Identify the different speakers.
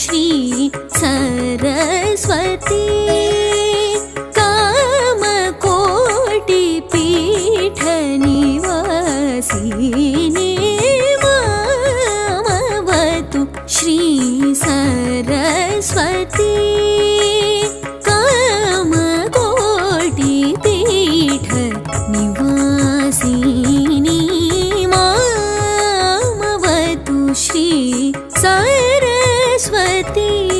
Speaker 1: श्री सरस्वती कम कोटि पीठनिवसि निवतु श्री सरस्वती कम कोटि पीठ निवासि निवतु श्री स सरस्वती